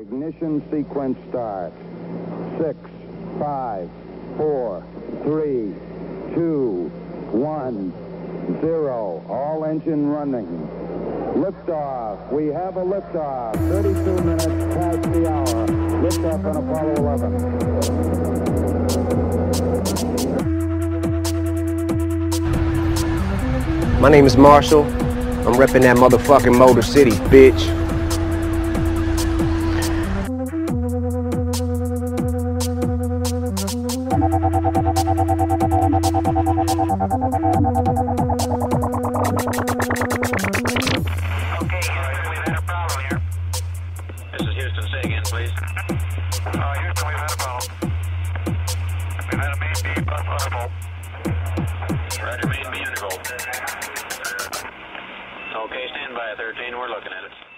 Ignition sequence start. Six, five, four, three, two, one, zero. All engine running. Liftoff. We have a liftoff. 32 minutes past the hour. Liftoff on Apollo 11. My name is Marshall. I'm repping that motherfucking Motor City, bitch. Okay, stand by, 13. We're looking at it.